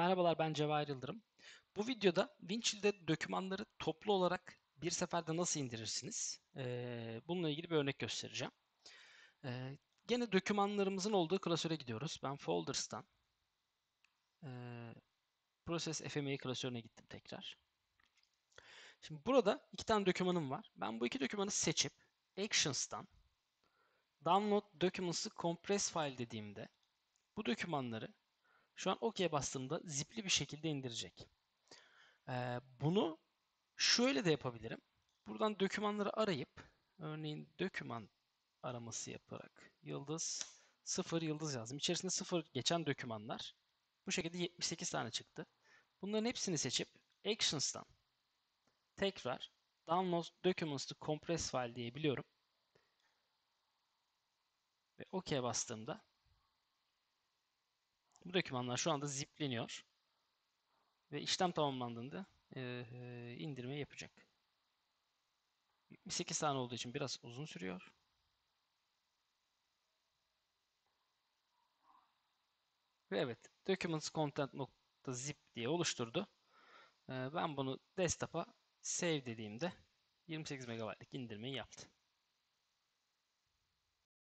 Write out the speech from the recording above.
Merhabalar ben Cevahir Yıldırım. Bu videoda Winchill'de dokümanları toplu olarak bir seferde nasıl indirirsiniz? Ee, bununla ilgili bir örnek göstereceğim. Ee, gene dokümanlarımızın olduğu klasöre gidiyoruz. Ben Folders'tan e, Process FMA klasörüne gittim tekrar. Şimdi burada iki tane dokümanım var. Ben bu iki dokümanı seçip Actions'tan Download Documents'ı Compress File dediğimde bu dokümanları şu an OK bastığımda zipli bir şekilde indirecek. Ee, bunu şöyle de yapabilirim. Buradan dokümanları arayıp örneğin doküman araması yaparak yıldız 0 yıldız yazdım. İçerisinde 0 geçen dokümanlar. Bu şekilde 78 tane çıktı. Bunların hepsini seçip Actions'tan tekrar Download Documents to Compress File diyebiliyorum. Ve OK bastığımda bu dokümanlar şu anda zipleniyor. Ve işlem tamamlandığında e, e, indirme yapacak. 78 tane olduğu için biraz uzun sürüyor. Ve evet, documents content.zip diye oluşturdu. E, ben bunu desktop'a save dediğimde 28 MB'lık indirmeyi yaptı.